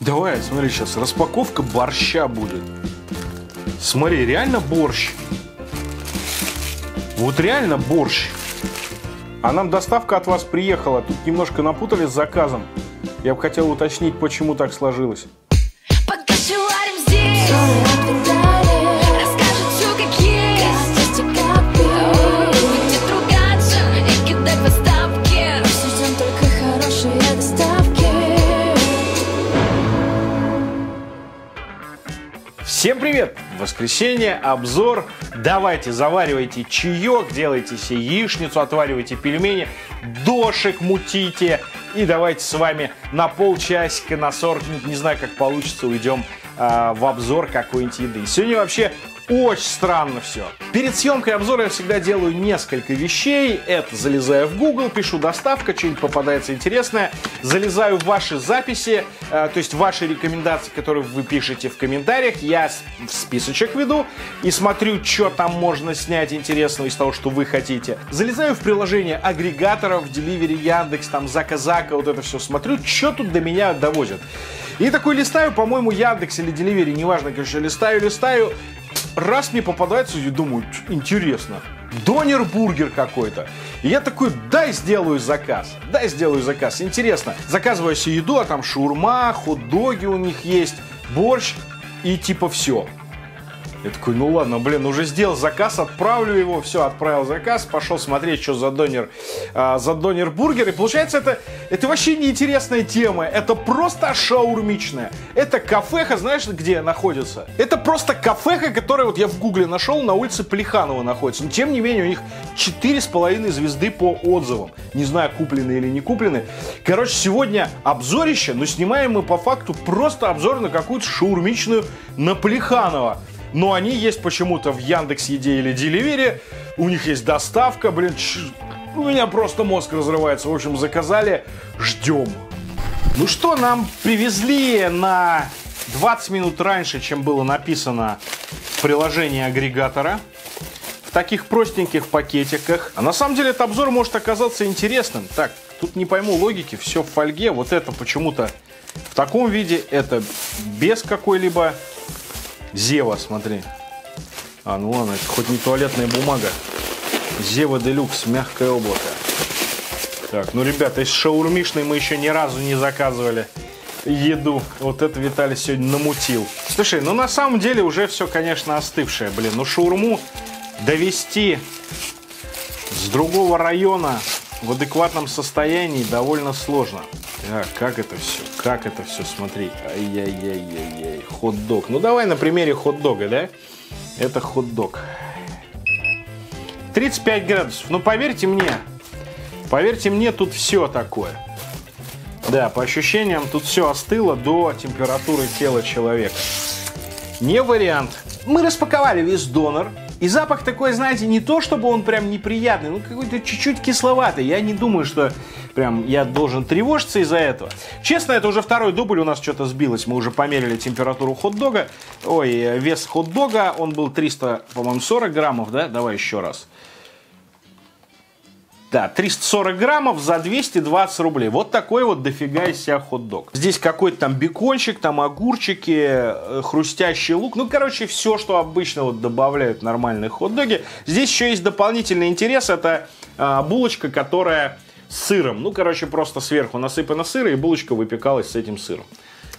Давай, смотри, сейчас распаковка борща будет. Смотри, реально борщ. Вот реально борщ. А нам доставка от вас приехала. Тут немножко напутали с заказом. Я бы хотел уточнить, почему так сложилось. Пока здесь Всем привет! Воскресенье, обзор. Давайте, заваривайте чаек, делайте себе яичницу, отваривайте пельмени, дошек мутите. И давайте с вами на полчасика, на 40 минут, не знаю, как получится, уйдем э, в обзор какой-нибудь еды. Сегодня вообще очень странно все. Перед съемкой обзора я всегда делаю несколько вещей. Это залезаю в Google, пишу доставка, что-нибудь попадается интересное. Залезаю в ваши записи, э, то есть ваши рекомендации, которые вы пишете в комментариях. Я в списочек веду и смотрю, что там можно снять интересного из того, что вы хотите. Залезаю в приложение агрегаторов, Delivery, Яндекс, там Заказака, вот это все смотрю, что тут до меня довозят. И такой листаю, по-моему, Яндекс или Delivery, неважно, короче, листаю, листаю, раз мне попадается, и думаю, «Ч, интересно, донер-бургер какой-то. И я такой, дай сделаю заказ, дай сделаю заказ, интересно. Заказываю себе еду, а там шаурма, хот-доги у них есть, борщ и типа все. Я такой, ну ладно, блин, уже сделал заказ, отправлю его, все, отправил заказ, пошел смотреть, что за донер, а, за донер бургер. И получается, это, это вообще неинтересная тема, это просто шаурмичная. Это кафеха, знаешь, где находится? Это просто кафеха, которая вот я в гугле нашел, на улице Плеханова находится. Но тем не менее, у них 4,5 звезды по отзывам. Не знаю, куплены или не куплены. Короче, сегодня обзорище, но снимаем мы по факту просто обзор на какую-то шаурмичную на Плеханова. Но они есть почему-то в Яндекс Еде или Деливере. У них есть доставка, блин, ч- у меня просто мозг разрывается. В общем, заказали, ждем. Ну что, нам привезли на 20 минут раньше, чем было написано в приложении агрегатора. В таких простеньких пакетиках. А на самом деле этот обзор может оказаться интересным. Так, тут не пойму логики, все в фольге. Вот это почему-то в таком виде, это без какой-либо Зева, смотри. А, ну ладно, это хоть не туалетная бумага. Зева Делюкс, мягкое облако. Так, ну, ребята, из шаурмишной мы еще ни разу не заказывали еду. Вот это Виталий сегодня намутил. Слушай, ну на самом деле уже все, конечно, остывшее. Блин, ну шаурму довести с другого района в адекватном состоянии довольно сложно. Так, как это все? Как это все? Смотри. Ай-яй-яй-яй-яй. Хот-дог. Ну давай на примере хот-дога, да? Это хот-дог. 35 градусов. Ну поверьте мне, поверьте мне, тут все такое. Да, по ощущениям, тут все остыло до температуры тела человека. Не вариант. Мы распаковали весь донор. И запах такой, знаете, не то, чтобы он прям неприятный, ну какой-то чуть-чуть кисловатый. Я не думаю, что прям я должен тревожиться из-за этого. Честно, это уже второй дубль у нас что-то сбилось. Мы уже померили температуру хот-дога. Ой, э, вес хот-дога, он был 300, по-моему, 40 граммов, да? Давай еще раз. Да, 340 граммов за 220 рублей. Вот такой вот дофига из себя хот-дог. Здесь какой-то там бекончик, там огурчики, э, хрустящий лук. Ну, короче, все, что обычно вот добавляют нормальные хот-доги. Здесь еще есть дополнительный интерес. Это а, булочка, которая с сыром. Ну, короче, просто сверху насыпано сыра, и булочка выпекалась с этим сыром.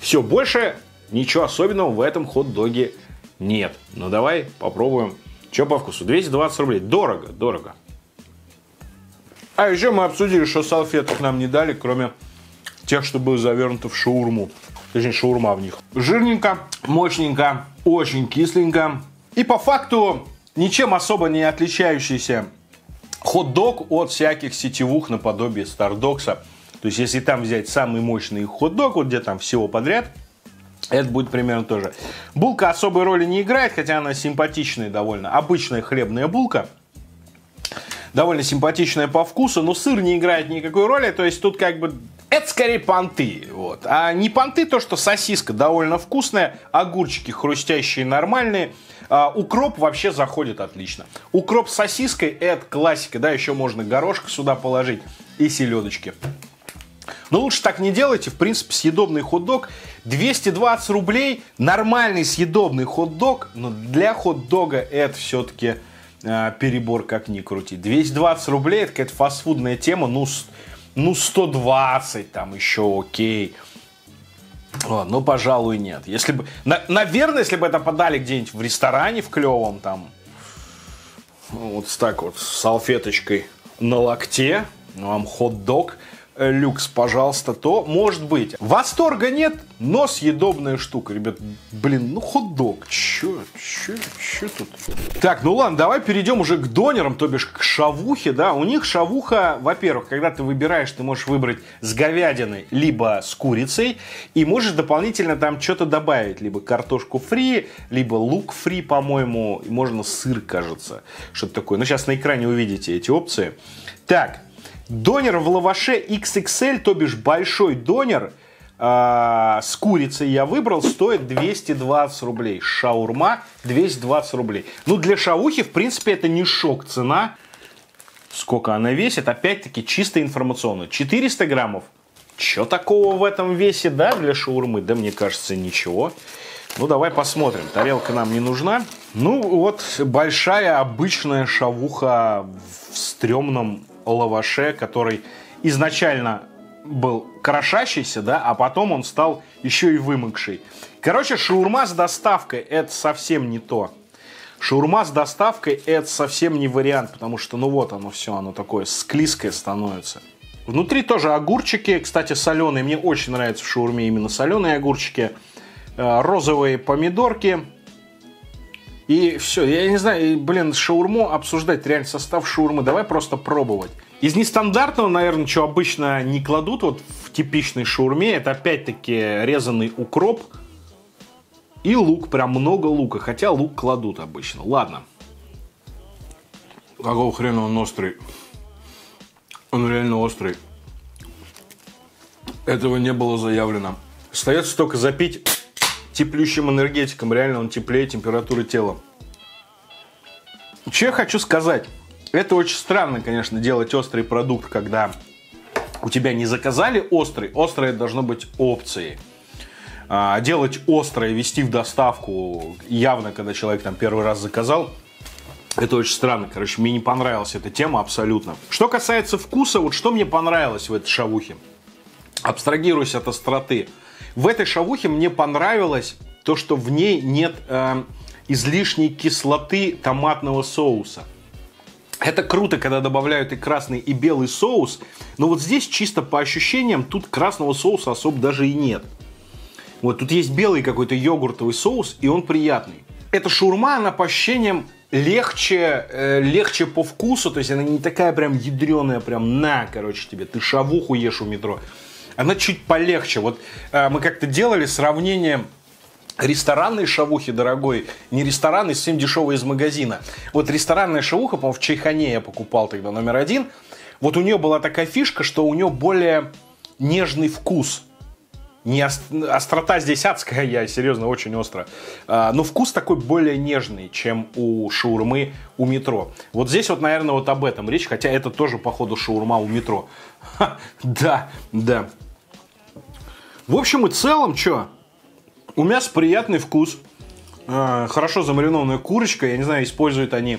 Все, больше ничего особенного в этом хот-доге нет. Ну, давай попробуем. Что по вкусу? 220 рублей. Дорого, дорого. А еще мы обсудили, что салфеток нам не дали, кроме тех, что были завернуты в шаурму. Точнее, шаурма в них. Жирненько, мощненько, очень кисленько. И по факту ничем особо не отличающийся хот-дог от всяких сетевух наподобие Стардокса. То есть, если там взять самый мощный хот-дог, вот где там всего подряд, это будет примерно то же. Булка особой роли не играет, хотя она симпатичная довольно. Обычная хлебная булка довольно симпатичная по вкусу, но сыр не играет никакой роли, то есть тут как бы это скорее понты, вот. А не понты то, что сосиска довольно вкусная, огурчики хрустящие нормальные, а укроп вообще заходит отлично. Укроп с сосиской это классика, да, еще можно горошек сюда положить и селедочки. Но лучше так не делайте. В принципе, съедобный хот-дог 220 рублей. Нормальный съедобный хот-дог. Но для хот-дога это все-таки перебор, как ни крути. 220 рублей это какая-то фастфудная тема. Ну, ну 120 там еще окей. О, ну, пожалуй, нет. Если бы, на- наверное, если бы это подали где-нибудь в ресторане в клевом, там, вот так вот, с салфеточкой на локте, ну, вам хот-дог, э, люкс, пожалуйста, то может быть. Восторга нет, но съедобная штука, ребят. Блин, ну хот-дог, чё, чё, чё тут? Так, ну ладно, давай перейдем уже к донерам, то бишь к шавухе, да. У них шавуха, во-первых, когда ты выбираешь, ты можешь выбрать с говядиной, либо с курицей, и можешь дополнительно там что-то добавить, либо картошку фри, либо лук фри, по-моему, можно сыр, кажется, что-то такое. Ну, сейчас на экране увидите эти опции. Так, донер в лаваше XXL, то бишь большой донер, а, с курицей я выбрал, стоит 220 рублей. Шаурма 220 рублей. Ну, для шаухи, в принципе, это не шок цена. Сколько она весит? Опять-таки, чисто информационно. 400 граммов. Че такого в этом весе, да, для шаурмы? Да, мне кажется, ничего. Ну, давай посмотрим. Тарелка нам не нужна. Ну, вот большая обычная шавуха в стрёмном лаваше, который изначально был крошащийся, да, а потом он стал еще и вымокший. Короче, шаурма с доставкой это совсем не то. Шаурма с доставкой это совсем не вариант, потому что, ну вот оно все, оно такое склизкое становится. Внутри тоже огурчики, кстати, соленые. Мне очень нравятся в шаурме именно соленые огурчики. Э, Розовые помидорки. И все, я не знаю, блин, шаурму обсуждать, реально состав шаурмы, давай просто пробовать. Из нестандартного, наверное, что обычно не кладут вот в типичной шаурме, это опять-таки резанный укроп и лук, прям много лука, хотя лук кладут обычно. Ладно. Какого хрена он острый? Он реально острый. Этого не было заявлено. Остается только запить теплющим энергетиком. Реально он теплее температуры тела. Что я хочу сказать? Это очень странно, конечно, делать острый продукт, когда у тебя не заказали острый. Острое должно быть опцией. А, делать острое, вести в доставку, явно, когда человек там первый раз заказал, это очень странно. Короче, мне не понравилась эта тема абсолютно. Что касается вкуса, вот что мне понравилось в этой шавухе. Абстрагируясь от остроты. В этой шавухе мне понравилось то, что в ней нет э, излишней кислоты томатного соуса. Это круто, когда добавляют и красный, и белый соус. Но вот здесь чисто по ощущениям тут красного соуса особо даже и нет. Вот тут есть белый какой-то йогуртовый соус, и он приятный. Эта шаурма, она по ощущениям легче, э, легче по вкусу, то есть она не такая прям ядреная, прям на, короче, тебе, ты шавуху ешь у метро. Она чуть полегче. Вот э, мы как-то делали сравнение ресторанной шавухи дорогой, не ресторанной, совсем дешевой из магазина. Вот ресторанная шавуха, по-моему, в Чайхане я покупал тогда номер один. Вот у нее была такая фишка, что у нее более нежный вкус. Не ос- острота здесь адская, я серьезно, очень остро. А, но вкус такой более нежный, чем у шаурмы у метро. Вот здесь вот, наверное, вот об этом речь, хотя это тоже, походу, шаурма у метро. Ха, да, да. В общем и целом, что? У мяса приятный вкус. Э, Хорошо замаринованная курочка. Я не знаю, используют они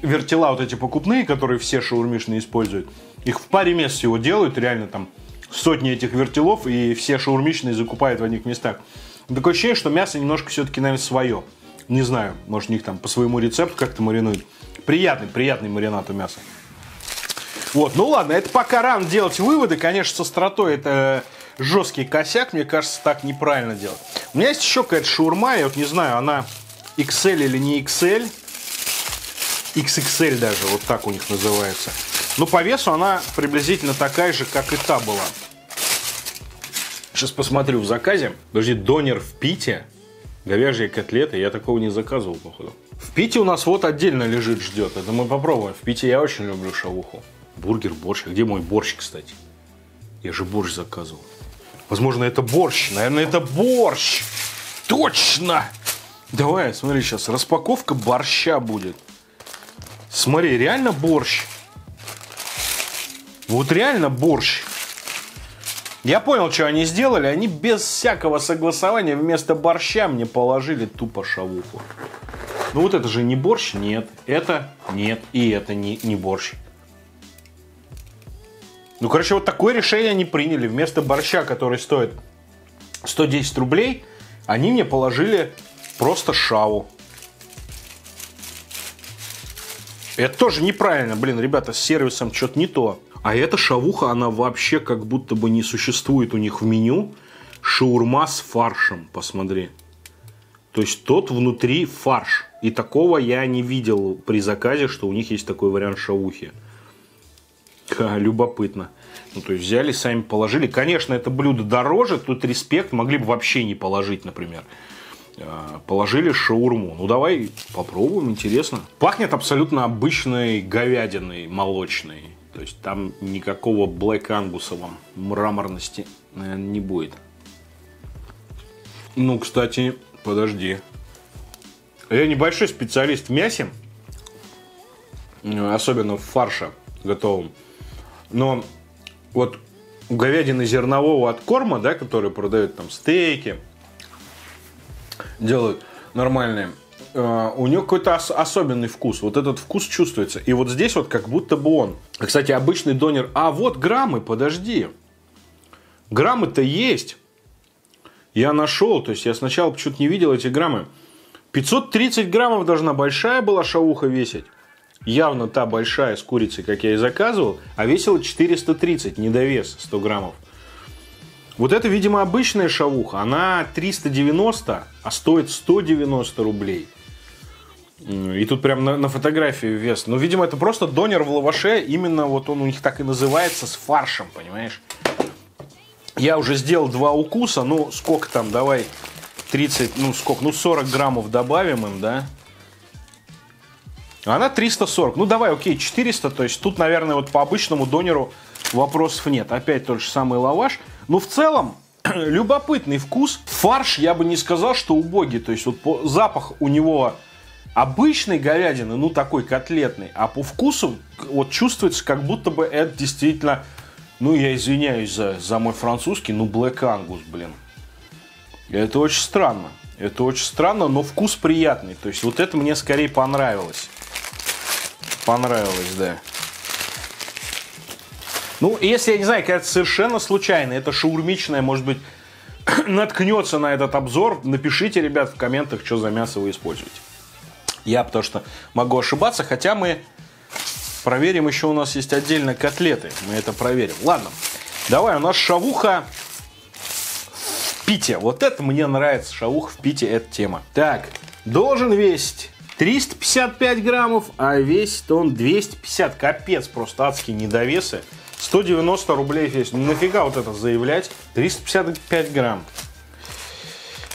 вертела вот эти покупные, которые все шаурмишные используют. Их в паре мест всего делают, реально там сотни этих вертелов, и все шаурмичные закупают в одних местах. Такое ощущение, что мясо немножко все-таки, наверное, свое. Не знаю, может, у них там по своему рецепту как-то маринуют. Приятный, приятный маринад у мяса. Вот, ну ладно, это пока рано делать выводы. Конечно, с остротой это жесткий косяк. Мне кажется, так неправильно делать. У меня есть еще какая-то шаурма, я вот не знаю, она XL или не XL. XXL даже, вот так у них называется. Но по весу она приблизительно такая же, как и та была. Сейчас посмотрю в заказе. Подожди, донер в Пите. Говяжьи котлеты. Я такого не заказывал, походу. В Пите у нас вот отдельно лежит, ждет. Это мы попробуем. В Пите я очень люблю шавуху. Бургер, борщ. А где мой борщ, кстати? Я же борщ заказывал. Возможно, это борщ. Наверное, это борщ. Точно! Давай, смотри, сейчас распаковка борща будет. Смотри, реально борщ. Вот реально борщ. Я понял, что они сделали. Они без всякого согласования вместо борща мне положили тупо шавуху. Ну вот это же не борщ, нет. Это нет. И это не, не борщ. Ну, короче, вот такое решение они приняли. Вместо борща, который стоит 110 рублей, они мне положили просто шаву. Это тоже неправильно, блин, ребята, с сервисом что-то не то. А эта шавуха, она вообще как будто бы не существует у них в меню. Шаурма с фаршем, посмотри. То есть тот внутри фарш. И такого я не видел при заказе, что у них есть такой вариант шавухи. Ха, любопытно. Ну, то есть взяли, сами положили. Конечно, это блюдо дороже, тут респект, могли бы вообще не положить, например. А, Положили шаурму. Ну, давай попробуем, интересно. Пахнет абсолютно обычной говядиной молочной. То есть там никакого Black Angus вам мраморности, наверное, не будет. Ну, кстати, подожди. Я небольшой специалист в мясе, особенно в фарше готовом. Но вот у говядины зернового от корма, да, который продают там стейки, делают нормальные, э, у него какой-то ос- особенный вкус. Вот этот вкус чувствуется. И вот здесь вот как будто бы он. Кстати, обычный донер. А вот граммы, подожди. Граммы-то есть. Я нашел, то есть я сначала почему-то не видел эти граммы. 530 граммов должна большая была шауха весить. Явно та большая с курицей, как я и заказывал, а весила 430, недовес 100 граммов. Вот это, видимо, обычная шавуха. Она 390, а стоит 190 рублей. И тут прям на, на фотографии вес. Ну, видимо, это просто донер в лаваше. Именно вот он у них так и называется, с фаршем, понимаешь? Я уже сделал два укуса. Ну, сколько там, давай, 30, ну, сколько, ну, 40 граммов добавим им, да? Она 340. Ну, давай, окей, 400. То есть тут, наверное, вот по обычному донеру вопросов нет. Опять тот же самый лаваш. Но в целом, любопытный вкус. Фарш, я бы не сказал, что убогий. То есть вот по, запах у него обычной говядины, ну, такой котлетный. А по вкусу вот чувствуется, как будто бы это действительно... Ну, я извиняюсь за, за мой французский, ну, Black Angus, блин. Это очень странно. Это очень странно, но вкус приятный. То есть вот это мне скорее понравилось. Понравилось, да. Ну, если, я не знаю, какая-то совершенно случайно, это шаурмичная, может быть, наткнется на этот обзор, напишите, ребят, в комментах, что за мясо вы используете. Я, потому что могу ошибаться, хотя мы проверим, еще у нас есть отдельно котлеты. Мы это проверим. Ладно, давай, у нас шавуха в Пите. Вот это мне нравится, шавуха в Пите, эта тема. Так, должен весить 355 граммов, а весит он 250. Капец, просто адские недовесы. 190 рублей весит. Ну нафига вот это заявлять? 355 грамм.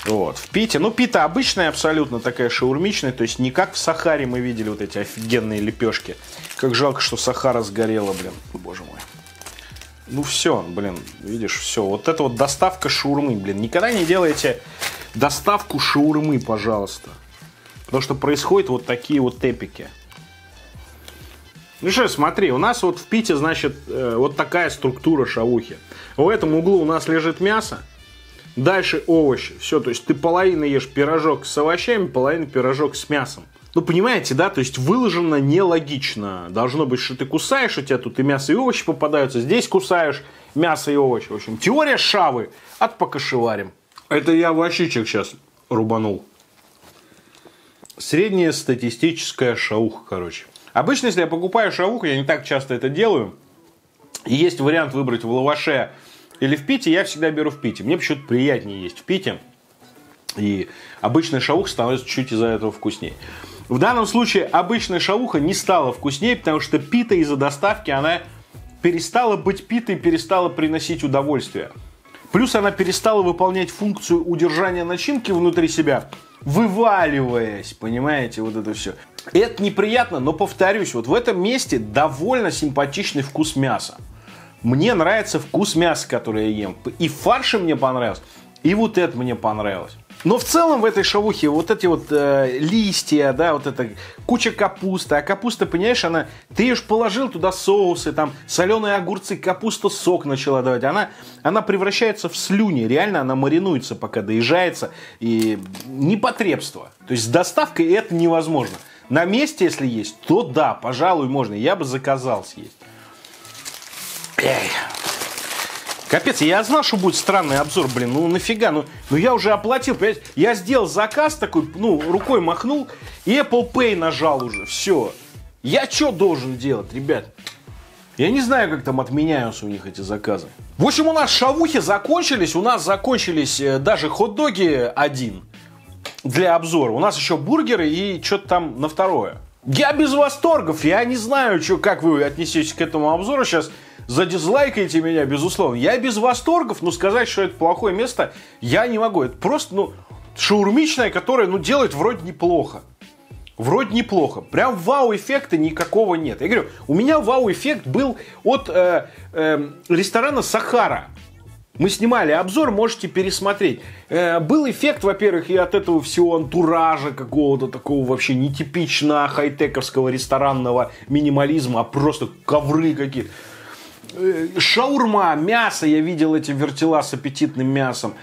Вот, в Пите. Ну, Пита обычная абсолютно такая шаурмичная, то есть не как в Сахаре мы видели вот эти офигенные лепешки. Как жалко, что Сахара сгорела, блин. Боже мой. Ну все, блин, видишь, все. Вот это вот доставка шаурмы, блин. Никогда не делайте доставку шаурмы, пожалуйста. Потому что происходят вот такие вот эпики. Ну что, смотри, у нас вот в Пите, значит, э, вот такая структура шавухи. В этом углу у нас лежит мясо, дальше овощи. Все, то есть ты половину ешь пирожок с овощами, половину пирожок с мясом. Ну, понимаете, да, то есть выложено нелогично. Должно быть, что ты кусаешь, у тебя тут и мясо, и овощи попадаются. Здесь кусаешь мясо и овощи. В общем, теория шавы от покашеварим. Это я ващичек сейчас рубанул. Средняя статистическая шауха, короче. Обычно, если я покупаю шавуху, я не так часто это делаю. И есть вариант выбрать в лаваше или в пите, я всегда беру в пите. Мне почему-то приятнее есть в пите. И обычная шавуха становится чуть из-за этого вкуснее. В данном случае обычная шавуха не стала вкуснее, потому что пита из-за доставки, она перестала быть питой, перестала приносить удовольствие. Плюс она перестала выполнять функцию удержания начинки внутри себя, вываливаясь, понимаете, вот это все. Это неприятно, но повторюсь, вот в этом месте довольно симпатичный вкус мяса. Мне нравится вкус мяса, который я ем. И фарш мне понравился, и вот это мне понравилось. Но в целом в этой шавухе вот эти вот э, листья, да, вот эта куча капусты. А капуста, понимаешь, она, ты ее положил туда соусы, там соленые огурцы, капуста сок начала давать. Она, она превращается в слюни, реально она маринуется, пока доезжается. И непотребство. То есть с доставкой это невозможно. На месте, если есть, то да, пожалуй, можно. Я бы заказал съесть. Эй. Капец, я знал, что будет странный обзор, блин, ну нафига, ну, ну я уже оплатил, понимаете, я сделал заказ такой, ну, рукой махнул, и Apple Pay нажал уже, все. Я что должен делать, ребят? Я не знаю, как там отменяются у них эти заказы. В общем, у нас шавухи закончились, у нас закончились э, даже хот-доги один для обзора. У нас еще бургеры и что-то там на второе. Я без восторгов, я не знаю, что, как вы отнесетесь к этому обзору сейчас задизлайкайте меня, безусловно. Я без восторгов, но сказать, что это плохое место, я не могу. Это просто, ну, шаурмичное, которое, ну, делает вроде неплохо. Вроде неплохо. Прям вау-эффекта никакого нет. Я говорю, у меня вау-эффект был от э, э, ресторана «Сахара». Мы снимали обзор, можете пересмотреть. Э, был эффект, во-первых, и от этого всего антуража какого-то такого вообще нетипично хай-тековского ресторанного минимализма, а просто ковры какие-то. Э, шаурма, мясо, я видел эти вертела с аппетитным мясом.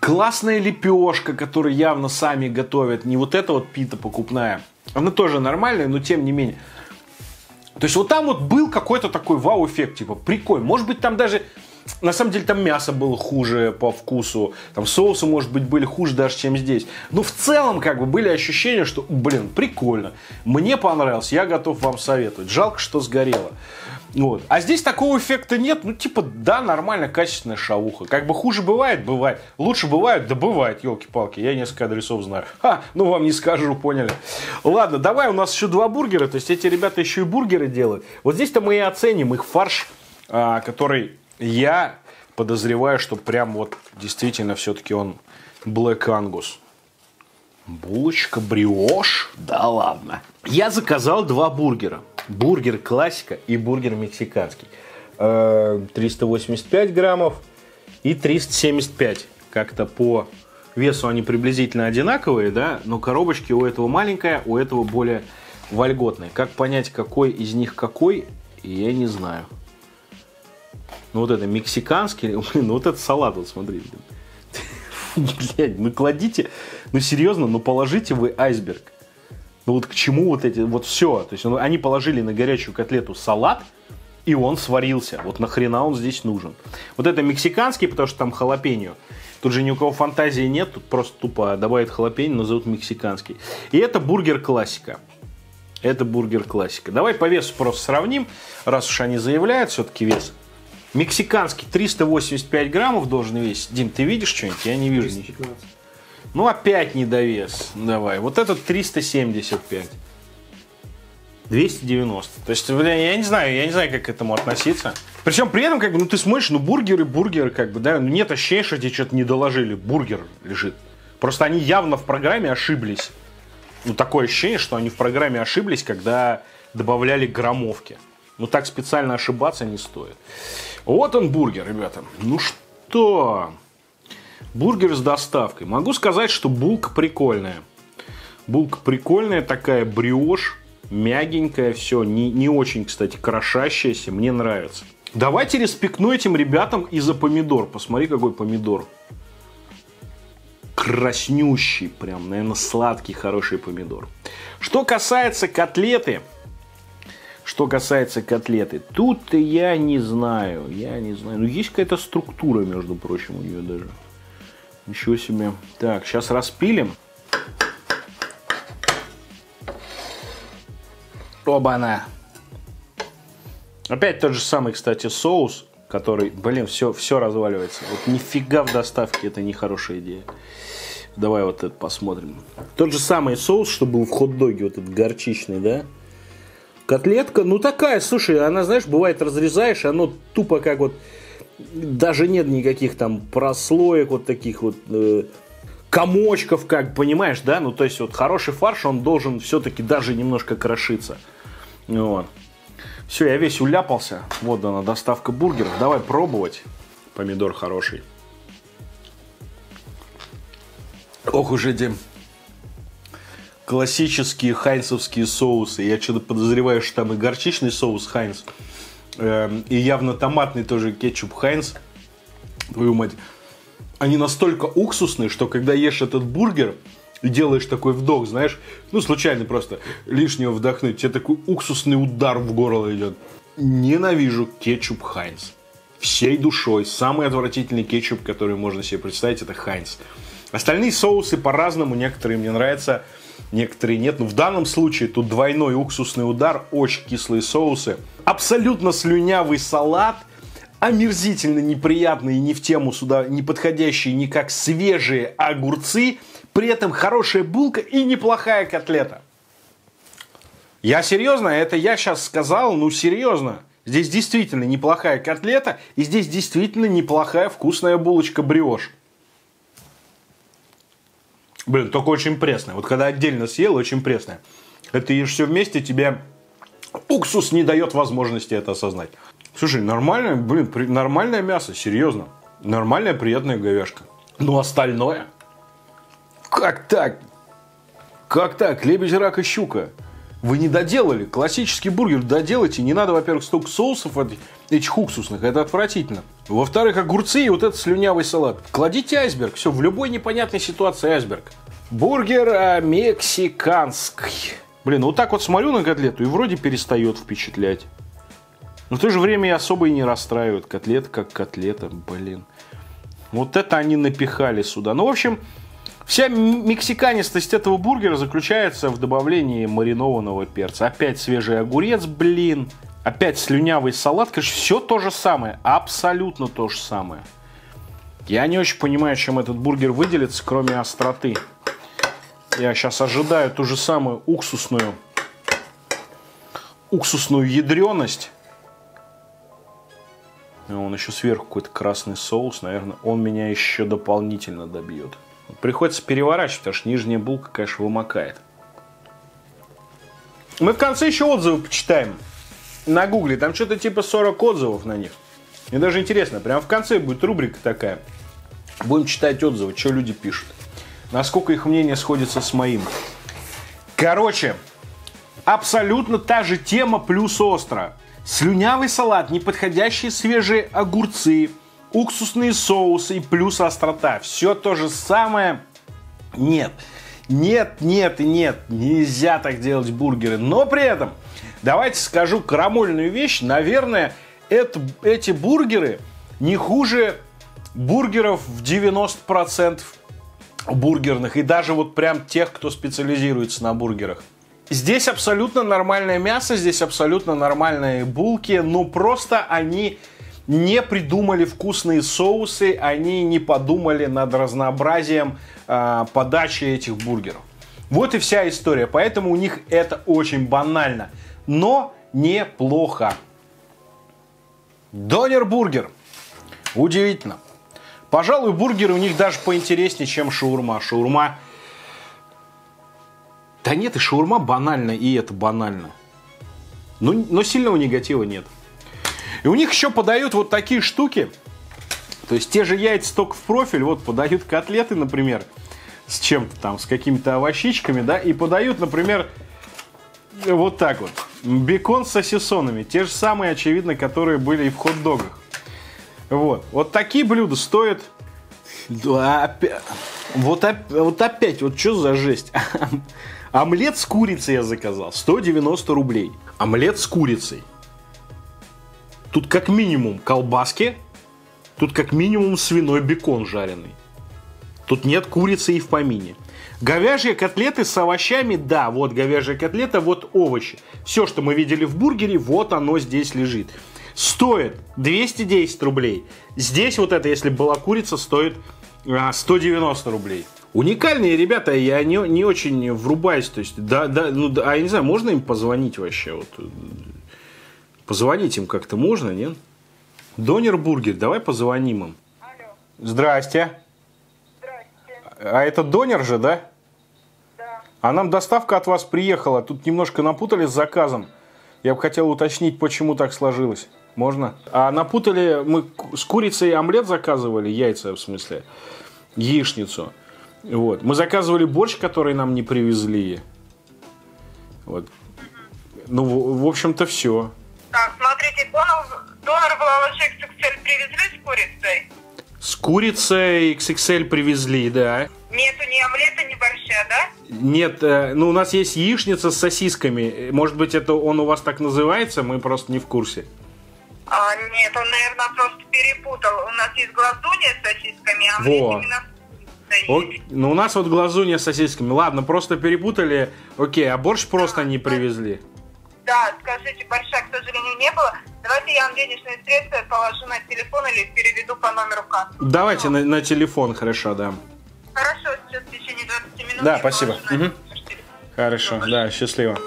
Классная лепешка, которую явно сами готовят. Не вот эта вот пита покупная. Она тоже нормальная, но тем не менее. То есть вот там вот был какой-то такой вау-эффект, типа, прикольно. Может быть, там даже, на самом деле, там мясо было хуже по вкусу, там соусы, может быть, были хуже даже, чем здесь. Но в целом, как бы, были ощущения, что, блин, прикольно. Мне понравилось, я готов вам советовать. Жалко, что сгорело. Вот. А здесь такого эффекта нет. Ну, типа, да, нормально, качественная шауха. Как бы хуже бывает, бывает. Лучше бывает, да бывает, елки-палки. Я несколько адресов знаю. А, ну вам не скажу, поняли. Ладно, давай, у нас еще два бургера. То есть эти ребята еще и бургеры делают. Вот здесь-то мы и оценим их фарш, а, который я подозреваю, что прям вот действительно все-таки он Black Angus. Булочка бриош? Да ладно. Я заказал два бургера. Бургер классика и бургер мексиканский. 385 э, граммов и 375. Как-то по весу они приблизительно одинаковые, да, но коробочки у этого маленькая, у этого более вольготная. Как понять, какой из них какой, я не знаю. Ну вот это мексиканский, блин, ну вот это салат, вот смотрите. Блядь, ну кладите, ну серьезно, ну положите вы айсберг. Ну вот к чему вот эти, вот все. То есть ну, они положили на горячую котлету салат, и он сварился. Вот нахрена он здесь нужен. Вот это мексиканский, потому что там халапеньо. Тут же ни у кого фантазии нет, тут просто тупо добавит халапеньо, назовут мексиканский. И это бургер классика. Это бургер классика. Давай по весу просто сравним, раз уж они заявляют все-таки вес. Мексиканский 385 граммов должен весить. Дим, ты видишь что-нибудь? Я не вижу. 315. Ну, опять недовес. Давай. Вот этот 375. 290. То есть, бля, я не знаю, я не знаю, как к этому относиться. Причем при этом, как бы, ну ты смотришь, ну бургеры, бургеры, как бы, да, ну нет ощущения, что тебе что-то не доложили. Бургер лежит. Просто они явно в программе ошиблись. Ну, такое ощущение, что они в программе ошиблись, когда добавляли граммовки. Ну, так специально ошибаться не стоит. Вот он бургер, ребята. Ну что? Бургер с доставкой. Могу сказать, что булка прикольная. Булка прикольная, такая бриошь, мягенькая, все. Не, не очень, кстати, крошащаяся. Мне нравится. Давайте респектну этим ребятам и за помидор. Посмотри, какой помидор. Краснющий, прям, наверное, сладкий, хороший помидор. Что касается котлеты, что касается котлеты, тут я не знаю, я не знаю. Ну, есть какая-то структура, между прочим, у нее даже. Ничего себе. Так, сейчас распилим. Оба-на. Опять тот же самый, кстати, соус, который, блин, все, все разваливается. Вот нифига в доставке, это не хорошая идея. Давай вот это посмотрим. Тот же самый соус, что был в хот-доге, вот этот горчичный, да? Котлетка, ну такая, слушай, она, знаешь, бывает разрезаешь, оно тупо как вот даже нет никаких там прослоек вот таких вот э, комочков, как понимаешь, да? Ну, то есть вот хороший фарш, он должен все-таки даже немножко крошиться. Вот. Все, я весь уляпался. Вот она, доставка бургеров. Давай пробовать. Помидор хороший. Ох уж эти классические хайнсовские соусы. Я что-то подозреваю, что там и горчичный соус Хайнс, эм, и явно томатный тоже кетчуп Хайнс. Твою мать. Они настолько уксусные, что когда ешь этот бургер и делаешь такой вдох, знаешь, ну случайно просто лишнего вдохнуть, тебе такой уксусный удар в горло идет. Ненавижу кетчуп Хайнс. Всей душой. Самый отвратительный кетчуп, который можно себе представить, это Хайнс. Остальные соусы по-разному. Некоторые мне нравятся, некоторые нет. Но в данном случае тут двойной уксусный удар, очень кислые соусы. Абсолютно слюнявый салат. Омерзительно неприятные не в тему сюда не подходящие никак свежие огурцы. При этом хорошая булка и неплохая котлета. Я серьезно, это я сейчас сказал, ну серьезно. Здесь действительно неплохая котлета, и здесь действительно неплохая вкусная булочка бриош. Блин, только очень пресная. Вот когда отдельно съел, очень пресная. Это ешь все вместе, тебе уксус не дает возможности это осознать. Слушай, нормальное, блин, при, нормальное мясо, серьезно. Нормальная, приятная говяжка. Но остальное? Как так? Как так? Лебедь, рак и щука. Вы не доделали. Классический бургер доделайте. Не надо, во-первых, столько соусов этих уксусных. Это отвратительно. Во-вторых, огурцы и вот этот слюнявый салат. Кладите айсберг. Все, в любой непонятной ситуации айсберг. Бургер а, мексиканский. Блин, вот так вот смотрю на котлету и вроде перестает впечатлять. Но в то же время и особо и не расстраивает. Котлета как котлета, блин. Вот это они напихали сюда. Ну, в общем, Вся мексиканистость этого бургера заключается в добавлении маринованного перца. Опять свежий огурец, блин. Опять слюнявый салат. Конечно, все то же самое. Абсолютно то же самое. Я не очень понимаю, чем этот бургер выделится, кроме остроты. Я сейчас ожидаю ту же самую уксусную уксусную ядреность. Он еще сверху какой-то красный соус, наверное, он меня еще дополнительно добьет. Приходится переворачивать, потому что нижняя булка, конечно, вымокает. Мы в конце еще отзывы почитаем на гугле. Там что-то типа 40 отзывов на них. Мне даже интересно, прямо в конце будет рубрика такая. Будем читать отзывы, что люди пишут. Насколько их мнение сходится с моим. Короче, абсолютно та же тема плюс остро. Слюнявый салат, неподходящие свежие огурцы – уксусные соусы и плюс острота. Все то же самое. Нет. Нет, нет и нет. Нельзя так делать бургеры. Но при этом, давайте скажу крамольную вещь. Наверное, это, эти бургеры не хуже бургеров в 90% бургерных. И даже вот прям тех, кто специализируется на бургерах. Здесь абсолютно нормальное мясо, здесь абсолютно нормальные булки, но просто они не придумали вкусные соусы, они не подумали над разнообразием э, подачи этих бургеров. Вот и вся история. Поэтому у них это очень банально, но неплохо. Донер-бургер. Удивительно. Пожалуй, бургеры у них даже поинтереснее, чем шаурма. Шаурма... Да нет, и шаурма банально, и это банально. Но, но сильного негатива нет. И у них еще подают вот такие штуки. То есть те же яйца только в профиль, вот подают котлеты, например, с чем-то там, с какими-то овощичками, да, и подают, например, вот так вот. Бекон с сосисонами. Те же самые, очевидно, которые были и в хот-догах. Вот. Вот такие блюда стоят... Да, опять... Вот, вот опять, вот что за жесть. Омлет с курицей я заказал. 190 рублей. Омлет с курицей. Тут как минимум колбаски, тут как минимум свиной бекон жареный. Тут нет курицы и в помине. Говяжьи котлеты с овощами, да, вот говяжья котлета, вот овощи. Все, что мы видели в бургере, вот оно здесь лежит. Стоит 210 рублей. Здесь вот это, если была курица, стоит 190 а, рублей. Уникальные ребята, я не, не очень врубаюсь. То есть, да, да, ну, да, а я не знаю, можно им позвонить вообще? Вот, Позвонить им как-то можно, нет? Донер Бургер, давай позвоним им. Алло. Здрасте. Здрасте. А это Донер же, да? Да. А нам доставка от вас приехала. Тут немножко напутали с заказом. Я бы хотел уточнить, почему так сложилось. Можно? А напутали, мы с курицей омлет заказывали, яйца в смысле, яичницу. Вот. Мы заказывали борщ, который нам не привезли. Вот. Ну, в, в общем-то, все. Смотрите, донор, донор в лаваше XXL привезли с курицей? С курицей XXL привезли, да. Нету ни омлета, ни борща, да? Нет, э, ну у нас есть яичница с сосисками. Может быть, это он у вас так называется, мы просто не в курсе. А, нет, он, наверное, просто перепутал. У нас есть глазунья с сосисками, а Во. именно Ок. Ну у нас вот глазунья с сосисками. Ладно, просто перепутали. Окей, а борщ просто не привезли. Да, скажите, борща, к сожалению, не было. Давайте я вам денежные средства положу на телефон или переведу по номеру карты. Давайте на, на телефон, хорошо, да. Хорошо, сейчас в течение 20 минут. Да, спасибо. телефон. Хорошо, да, счастливо.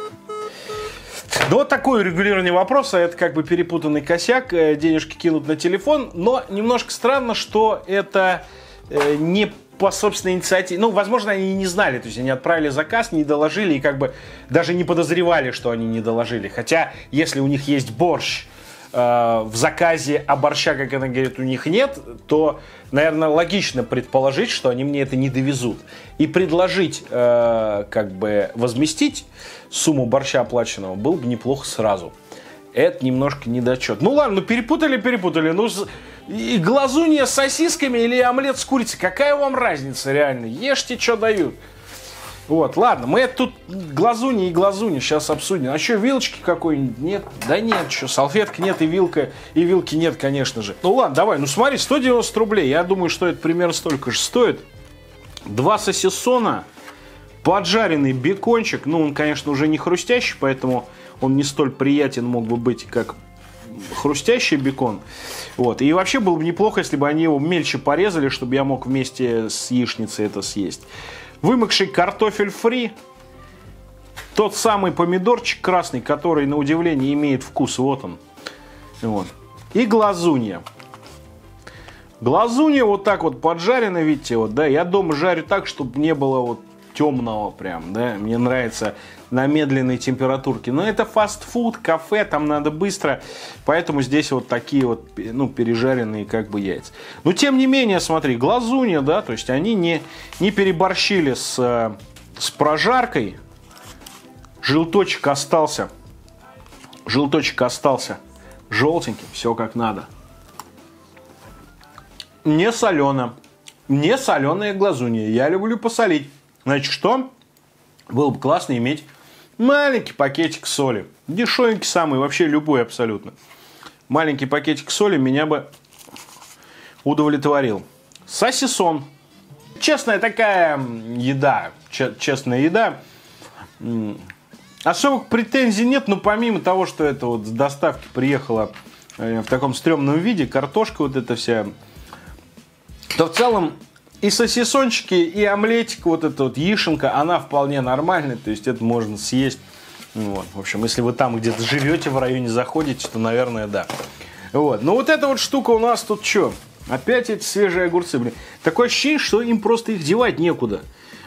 Ну, вот такой урегулирование вопроса, это как бы перепутанный косяк, э, денежки кинут на телефон, но немножко странно, что это э, не по собственной инициативе. Ну, возможно, они не знали, то есть они отправили заказ, не доложили и как бы даже не подозревали, что они не доложили. Хотя, если у них есть борщ, э, в заказе, а борща, как она говорит, у них нет, то, наверное, логично предположить, что они мне это не довезут. И предложить, э, как бы, возместить сумму борща оплаченного было бы неплохо сразу. Это немножко недочет. Ну ладно, ну перепутали, перепутали. Ну, и глазунья с сосисками или омлет с курицей. Какая вам разница реально? Ешьте, что дают. Вот, ладно, мы это тут глазуни и глазуни сейчас обсудим. А что, вилочки какой-нибудь? Нет? Да нет, что, салфетка нет и вилка, и вилки нет, конечно же. Ну ладно, давай, ну смотри, 190 рублей. Я думаю, что это примерно столько же стоит. Два сосисона, поджаренный бекончик. Ну, он, конечно, уже не хрустящий, поэтому он не столь приятен мог бы быть, как хрустящий бекон. Вот. И вообще было бы неплохо, если бы они его мельче порезали, чтобы я мог вместе с яичницей это съесть. Вымокший картофель фри. Тот самый помидорчик красный, который, на удивление, имеет вкус. Вот он. Вот. И глазунья. Глазунья вот так вот поджарена, видите, вот, да. Я дома жарю так, чтобы не было вот темного прям, да. Мне нравится на медленной температурке. Но это фастфуд, кафе, там надо быстро. Поэтому здесь вот такие вот, ну, пережаренные как бы яйца. Но тем не менее, смотри, глазунья, да, то есть они не, не переборщили с, э, с прожаркой. Желточек остался. Желточек остался желтеньким, все как надо. Не солено. Не соленая глазунья. Я люблю посолить. Значит, что? Было бы классно иметь маленький пакетик соли. Дешевенький самый, вообще любой абсолютно. Маленький пакетик соли меня бы удовлетворил. Сосисон. Честная такая еда. Че- честная еда. Особых претензий нет, но помимо того, что это вот с доставки приехала э, в таком стрёмном виде, картошка вот эта вся, то в целом и сосисончики, и омлетик, вот эта вот яишенка, она вполне нормальная, то есть это можно съесть. Ну Вот. В общем, если вы там где-то живете, в районе заходите, то, наверное, да. Вот. Но вот эта вот штука у нас тут что? Опять эти свежие огурцы, блин. Такое ощущение, что им просто их девать некуда.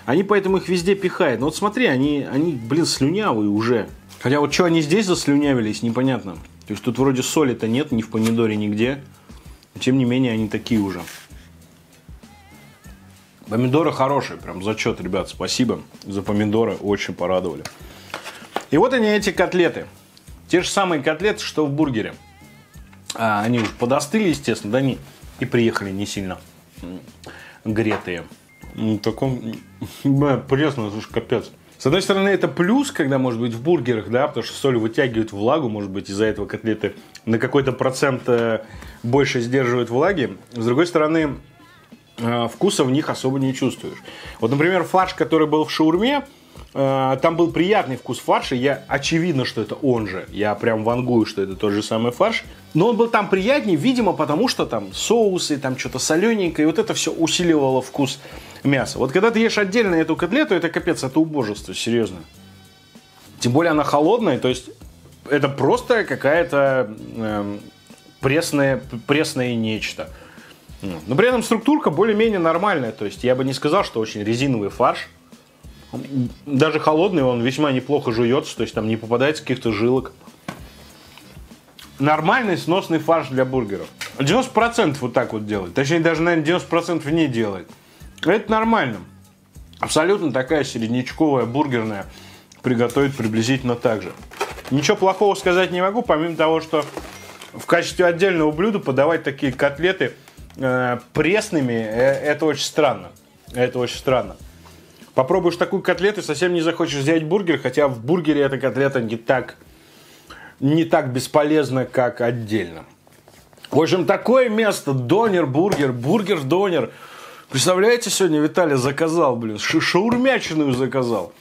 Они поэтому их везде пихают. Но вот смотри, они, они блин, слюнявые уже. Хотя вот что они здесь заслюнявились, непонятно. То есть тут вроде соли-то нет, ни в помидоре, нигде. Но, тем не менее, они такие уже. Помидоры хорошие, прям зачет, ребят, спасибо за помидоры, очень порадовали. И вот они, эти котлеты. Те же самые котлеты, что в бургере. А, они уже подостыли, естественно, да, они и приехали не сильно гретые. Ну, таком, бля, пресно, слушай, капец. С одной стороны, это плюс, когда, может быть, в бургерах, да, потому что соль вытягивает влагу, может быть, из-за этого котлеты на какой-то процент э, больше сдерживают влаги. С другой стороны, вкуса в них особо не чувствуешь. Вот, например, фарш, который был в шаурме, э, там был приятный вкус фарша. Я очевидно, что это он же. Я прям вангую, что это тот же самый фарш. Но он был там приятнее, видимо, потому что там соусы, там что-то солененькое, и вот это все усиливало вкус мяса. Вот когда ты ешь отдельно эту котлету, это капец, это убожество, серьезно. Тем более она холодная, то есть это просто какая-то эм, пресное, пресное нечто. Ну, Но при этом структурка более-менее нормальная. То есть я бы не сказал, что очень резиновый фарш. Даже холодный он весьма неплохо жуется, то есть там не попадается каких-то жилок. Нормальный сносный фарш для бургеров. 90% вот так вот делает. Точнее, даже, наверное, 90% не делает. Это нормально. Абсолютно такая середнячковая, бургерная. Приготовить приблизительно так же. Ничего плохого сказать не могу, помимо того, что в качестве отдельного блюда подавать такие котлеты э, пресными, э, это очень странно. Это очень странно. Попробуешь такую котлету, совсем не захочешь взять бургер, хотя в бургере эта котлета не так, не так бесполезна, как отдельно. В общем, такое место, донер, бургер, бургер-донер. Представляете, сегодня Виталий заказал, блин, ша- шаурмячную заказал.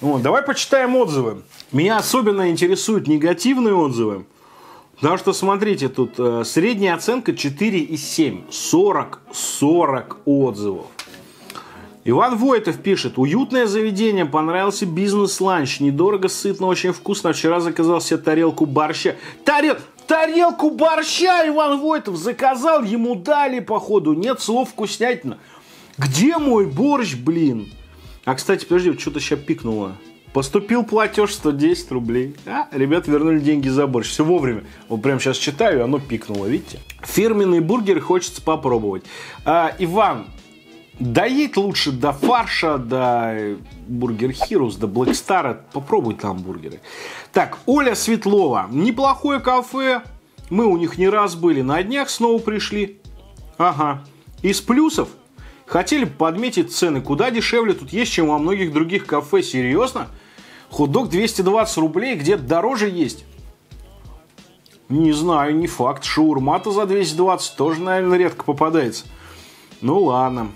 Вот, давай почитаем отзывы. Меня особенно интересуют негативные отзывы. Потому что, смотрите, тут э, средняя оценка 4,7. 40, 40 отзывов. Иван Войтов пишет, уютное заведение, понравился бизнес-ланч, недорого, сытно, очень вкусно. Вчера заказал себе тарелку борща. Тарел... Тарелку борща Иван Войтов заказал, ему дали, походу. Нет слов вкуснятина. Где мой борщ, блин? А, кстати, подожди, что-то сейчас пикнуло. Поступил платеж 110 рублей. А, ребята вернули деньги за борщ. Все вовремя. Вот прямо сейчас читаю, оно пикнуло, видите? Фирменный бургер хочется попробовать. А, Иван, доедь лучше до фарша, до Бургер Heroes, до Star. Попробуй там бургеры. Так, Оля Светлова. Неплохое кафе. Мы у них не раз были. На днях снова пришли. Ага. Из плюсов хотели подметить цены. Куда дешевле тут есть, чем во многих других кафе. Серьезно? Хот-дог 220 рублей, где-то дороже есть. Не знаю, не факт. Шаурма-то за 220 тоже, наверное, редко попадается. Ну ладно.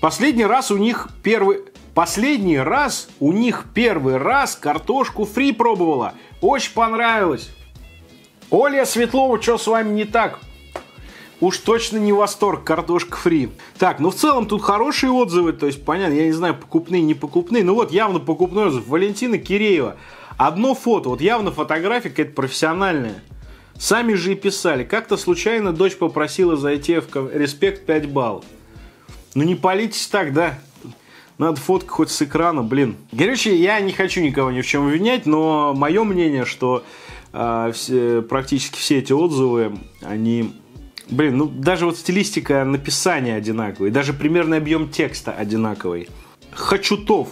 Последний раз у них первый... Последний раз у них первый раз картошку фри пробовала. Очень понравилось. Оля Светлова, что с вами не так? Уж точно не восторг, картошка фри. Так, ну в целом тут хорошие отзывы, то есть понятно, я не знаю, покупные, не покупные. Ну вот явно покупной отзыв. Валентина Киреева. Одно фото, вот явно фотография какая-то профессиональная. Сами же и писали. Как-то случайно дочь попросила зайти в респект 5 баллов. Ну не палитесь так, да? Надо фотка хоть с экрана, блин. Короче, я не хочу никого ни в чем обвинять, но мое мнение, что а, все- практически все эти отзывы, они... Блин, ну даже вот стилистика написания одинаковая, даже примерный объем текста одинаковый. Хачутов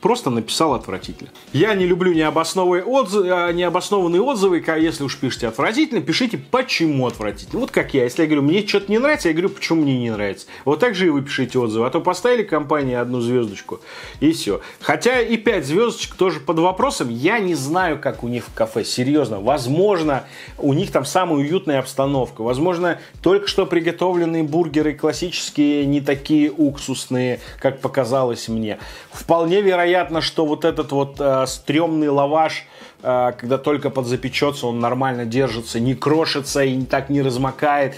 просто написал отвратительно. Я не люблю необоснованные отзывы, а, необоснованные отзывы, если уж пишете отвратительно, пишите почему отвратительно. Вот как я, если я говорю, мне что-то не нравится, я говорю, почему мне не нравится. Вот так же и вы пишите отзывы, а то поставили компании одну звездочку и все. Хотя и 5 звездочек тоже под вопросом, я не знаю, как у них в кафе, серьезно. Возможно, у них там самая уютная обстановка, возможно, только что приготовленные бургеры классические, не такие уксусные, как показалось мне. Вполне вероятно, что вот этот вот э, стрёмный лаваш, э, когда только подзапечется, он нормально держится, не крошится и так не размокает.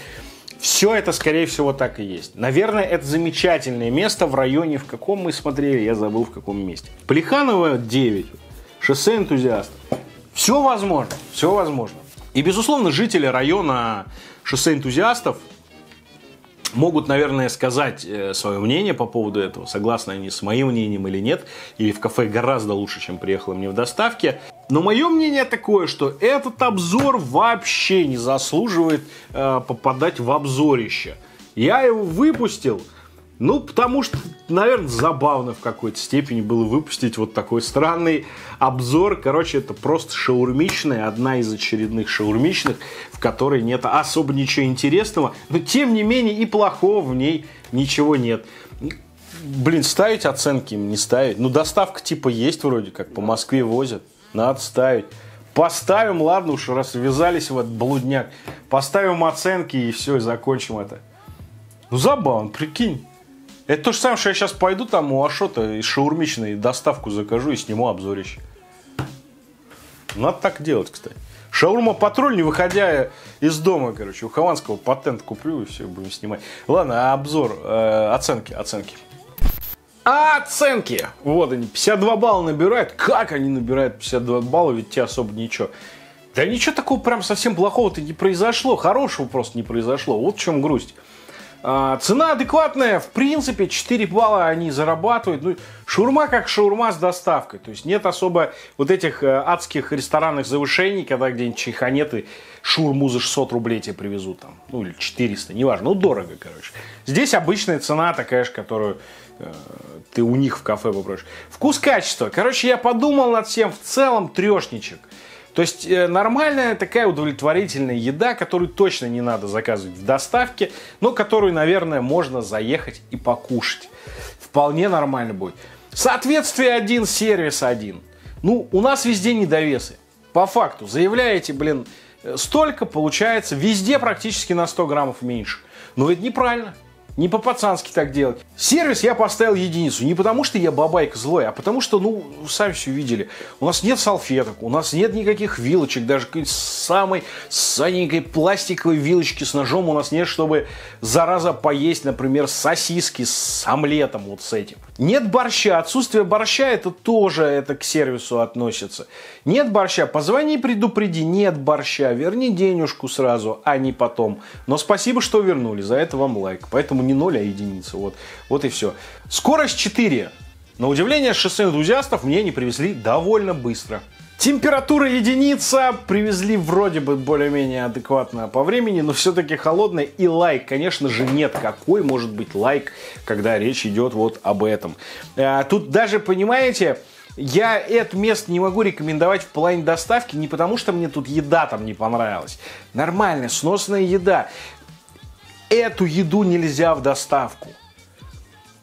Все это, скорее всего, так и есть. Наверное, это замечательное место в районе, в каком мы смотрели, я забыл в каком месте. Плеханова 9, шоссе энтузиастов. Все возможно, все возможно. И, безусловно, жители района шоссе энтузиастов могут, наверное, сказать э, свое мнение по поводу этого, согласны они с моим мнением или нет, или в кафе гораздо лучше, чем приехало мне в доставке. Но мое мнение такое, что этот обзор вообще не заслуживает э, попадать в обзорище. Я его выпустил, ну, потому что, наверное, забавно в какой-то степени было выпустить вот такой странный обзор. Короче, это просто шаурмичная, одна из очередных шаурмичных, в которой нет особо ничего интересного. Но, тем не менее, и плохого в ней ничего нет. Блин, ставить оценки им не ставить. Ну, доставка типа есть вроде как, по Москве возят. Надо ставить. Поставим, ладно уж, раз ввязались в этот блудняк. Поставим оценки и все, и закончим это. Ну, забавно, прикинь. Это то же самое, что я сейчас пойду там у Ашота из шаурмичной доставку закажу и сниму обзорище. Надо так делать, кстати. Шаурма патруль, не выходя из дома, короче, у Хованского патент куплю и все, будем снимать. Ладно, а обзор, э, оценки, оценки. Оценки! Вот они, 52 балла набирают. Как они набирают 52 балла, ведь тебе особо ничего. Да ничего такого прям совсем плохого-то не произошло. Хорошего просто не произошло. Вот в чем грусть. А, цена адекватная, в принципе, 4 балла они зарабатывают. Ну, шаурма как шаурма с доставкой. То есть нет особо вот этих э, адских ресторанных завышений, когда где-нибудь чайханеты шаурму за 600 рублей тебе привезут там. Ну или 400, неважно. Ну дорого, короче. Здесь обычная цена такая же, которую э, ты у них в кафе попросишь. Вкус-качество. Короче, я подумал над всем. В целом трешничек. То есть э, нормальная такая удовлетворительная еда, которую точно не надо заказывать в доставке, но которую, наверное, можно заехать и покушать. Вполне нормально будет. Соответствие один, сервис один. Ну, у нас везде недовесы. По факту, заявляете, блин, э, столько, получается, везде практически на 100 граммов меньше. Но это неправильно. Не по-пацански так делать. Сервис я поставил единицу. Не потому, что я бабайка злой, а потому, что, ну, сами все видели. У нас нет салфеток, у нас нет никаких вилочек, даже самой саненькой пластиковой вилочки с ножом у нас нет, чтобы, зараза, поесть, например, сосиски с омлетом вот с этим. Нет борща. Отсутствие борща, это тоже это к сервису относится. Нет борща. Позвони, предупреди. Нет борща. Верни денежку сразу, а не потом. Но спасибо, что вернули. За это вам лайк. Поэтому не 0, а единица. Вот, вот и все. Скорость 4. На удивление шоссе энтузиастов мне не привезли довольно быстро. Температура единица, привезли вроде бы более-менее адекватно по времени, но все-таки холодная. И лайк, конечно же, нет. Какой может быть лайк, когда речь идет вот об этом? А, тут даже, понимаете, я это место не могу рекомендовать в плане доставки не потому, что мне тут еда там не понравилась. Нормальная, сносная еда. Эту еду нельзя в доставку.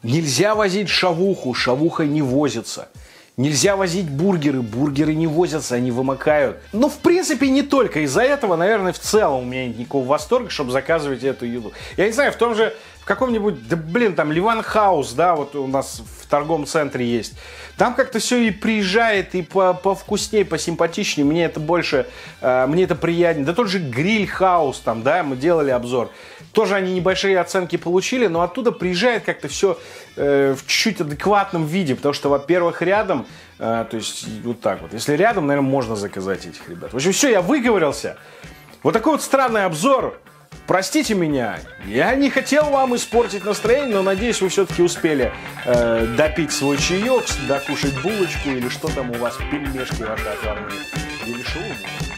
Нельзя возить шавуху, шавуха не возится. Нельзя возить бургеры, бургеры не возятся, они вымокают. Ну, в принципе, не только из-за этого, наверное, в целом у меня нет никакого восторга, чтобы заказывать эту еду. Я не знаю, в том же, каком-нибудь, да блин, там, Ливан Хаус, да, вот у нас в торговом центре есть. Там как-то все и приезжает, и по повкуснее, посимпатичнее. Мне это больше, э, мне это приятнее. Да тот же Гриль Хаус, там, да, мы делали обзор. Тоже они небольшие оценки получили, но оттуда приезжает как-то все э, в чуть-чуть адекватном виде, потому что, во-первых, рядом, э, то есть вот так вот. Если рядом, наверное, можно заказать этих ребят. В общем, все, я выговорился. Вот такой вот странный обзор. Простите меня, я не хотел вам испортить настроение, но надеюсь, вы все-таки успели э, допить свой чаек, докушать булочку или что там у вас, пельмешки ваши отварные, или шоу.